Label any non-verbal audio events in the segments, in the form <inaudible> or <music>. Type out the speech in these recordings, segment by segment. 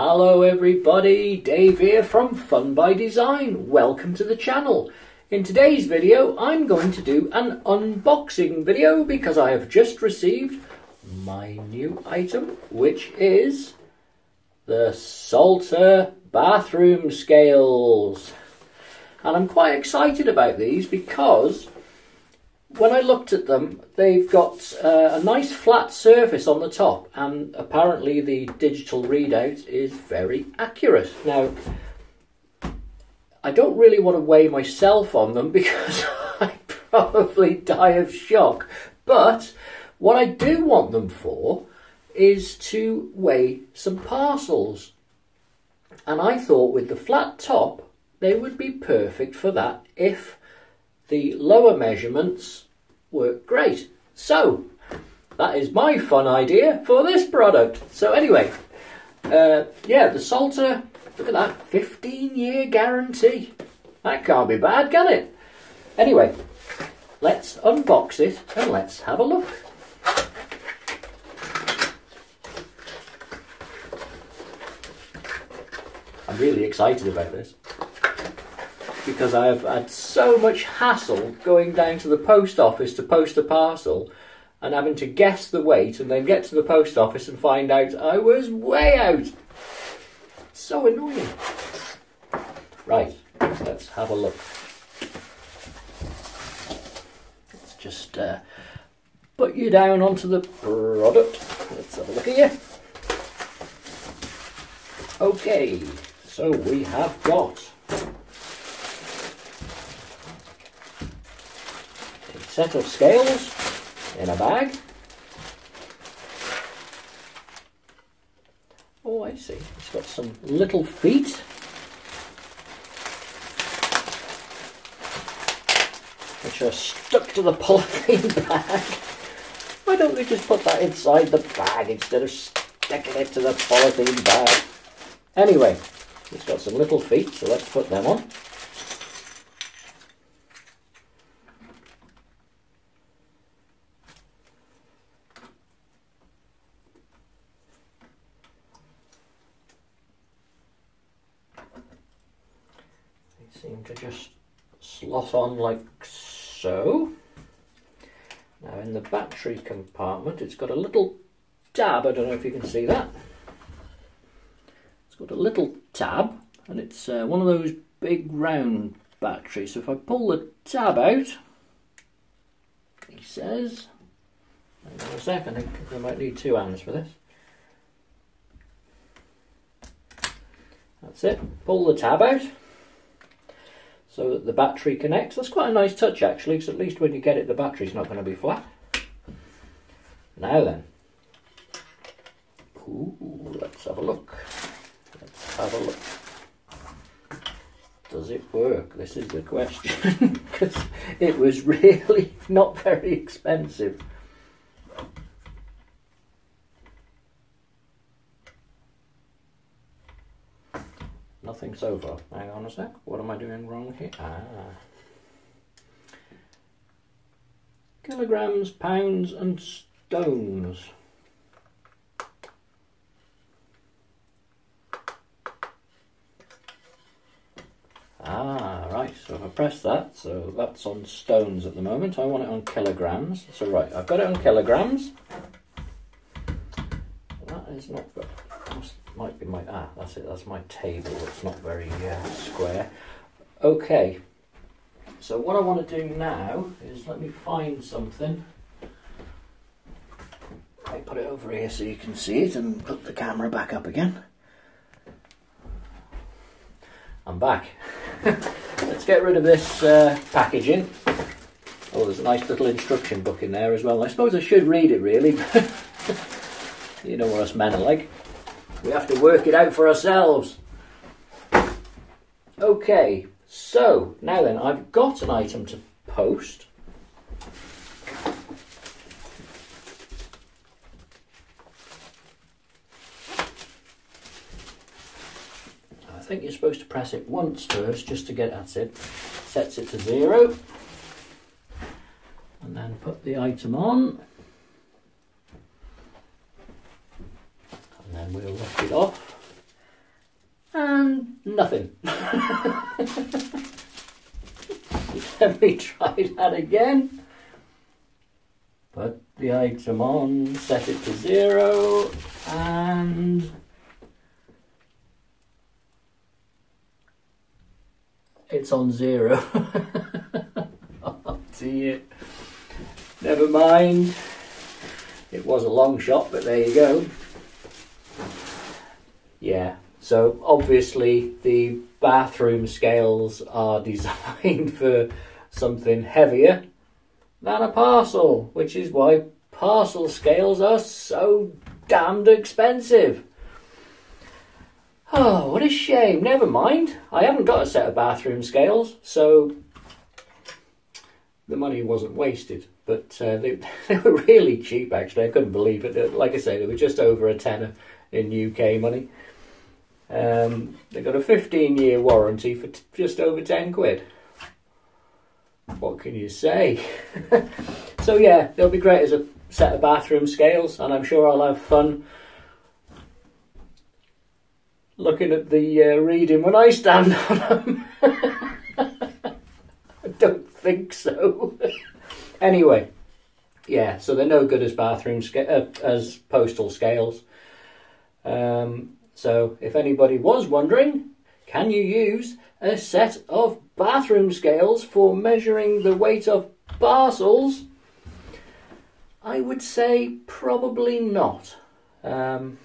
Hello everybody, Dave here from Fun by Design. Welcome to the channel. In today's video I'm going to do an unboxing video because I have just received my new item which is the Salter bathroom scales. And I'm quite excited about these because when I looked at them, they've got uh, a nice flat surface on the top, and apparently the digital readout is very accurate. Now, I don't really want to weigh myself on them <laughs> because I'd probably die of shock. But what I do want them for is to weigh some parcels. And I thought with the flat top, they would be perfect for that if the lower measurements work great. So, that is my fun idea for this product. So anyway, uh, yeah, the Salter, look at that, 15 year guarantee. That can't be bad, can it? Anyway, let's unbox it and let's have a look. I'm really excited about this because I've had so much hassle going down to the post office to post a parcel and having to guess the weight and then get to the post office and find out I was way out. So annoying. Right, let's have a look. Let's just uh, put you down onto the product. Let's have a look at you. Okay, so we have got set of scales in a bag. Oh, I see. It's got some little feet. Which are stuck to the <laughs> polythene bag. Why don't we just put that inside the bag instead of sticking it to the polythene bag? Anyway, it's got some little feet, so let's put them on. seem to just slot on like so. Now in the battery compartment it's got a little tab, I don't know if you can see that. It's got a little tab and it's uh, one of those big round batteries. So if I pull the tab out, he says, hang on a sec, I think I might need two hands for this. That's it, pull the tab out so that the battery connects. That's quite a nice touch actually, because at least when you get it, the battery's not going to be flat. Now then, Ooh, let's have a look. Let's have a look. Does it work? This is the question, <laughs> because it was <laughs> really not very expensive. Nothing so far. Hang on a sec. What am I doing wrong here? Ah. Kilograms, pounds and stones. Ah, right, so if I press that, so that's on stones at the moment. I want it on kilograms. So right, I've got it on kilograms. That is not good might be my, ah, that's it, that's my table, it's not very uh, square. Okay, so what I want to do now is let me find something. I put it over here so you can see it and put the camera back up again. I'm back. <laughs> Let's get rid of this uh, packaging. Oh, there's a nice little instruction book in there as well. I suppose I should read it really. <laughs> you know what us men are like. We have to work it out for ourselves. Okay, so now then, I've got an item to post. I think you're supposed to press it once first just to get at it. Sets it to zero. And then put the item on. and we'll lock it off and nothing. <laughs> Let me try that again. Put the item on, set it to zero, and it's on zero. <laughs> oh dear. Never mind. It was a long shot, but there you go. Yeah, so obviously the bathroom scales are <laughs> designed for something heavier than a parcel, which is why parcel scales are so damned expensive. Oh, what a shame. Never mind. I haven't got a set of bathroom scales, so the money wasn't wasted. But uh, <laughs> they, they were really cheap, actually. I couldn't believe it. Like I say, they were just over a tenner in UK money. Um, they got a 15 year warranty for just over 10 quid. What can you say? <laughs> so, yeah, they'll be great as a set of bathroom scales, and I'm sure I'll have fun looking at the uh, reading when I stand <laughs> on them. <laughs> I don't think so. anyway, yeah, so they're no good as bathroom uh, as postal scales. Um, so if anybody was wondering, can you use a set of bathroom scales for measuring the weight of parcels? I would say probably not. Um,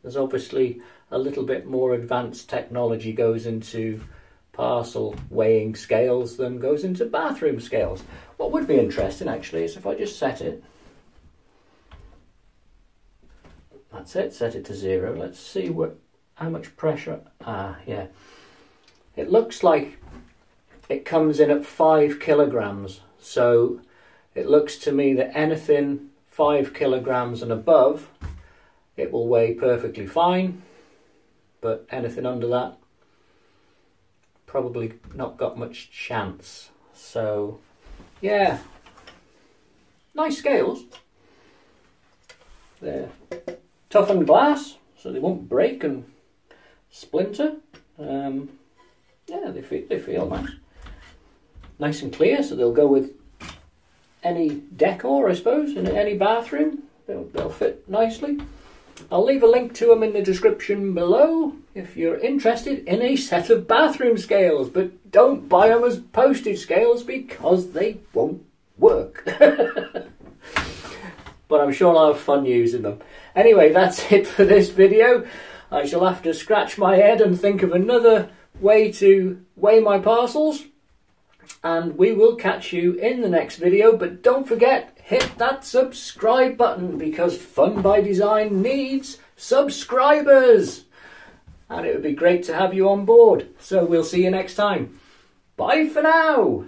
there's obviously a little bit more advanced technology goes into parcel weighing scales than goes into bathroom scales. What would be interesting actually is if I just set it. That's it, set it to zero. Let's see what how much pressure. Ah, yeah. It looks like it comes in at five kilograms. So it looks to me that anything five kilograms and above, it will weigh perfectly fine but anything under that, probably not got much chance. So, yeah, nice scales. They're toughened glass, so they won't break and splinter. Um, yeah, they feel, they feel nice. Nice and clear, so they'll go with any decor, I suppose, in any bathroom. They'll, they'll fit nicely. I'll leave a link to them in the description below if you're interested in a set of bathroom scales, but don't buy them as postage scales because they won't work. <laughs> but I'm sure I'll have fun using them. Anyway, that's <laughs> it for this video. I shall have to scratch my head and think of another way to weigh my parcels. And we will catch you in the next video, but don't forget hit that subscribe button because Fun by Design needs subscribers. And it would be great to have you on board. So we'll see you next time. Bye for now.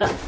<laughs>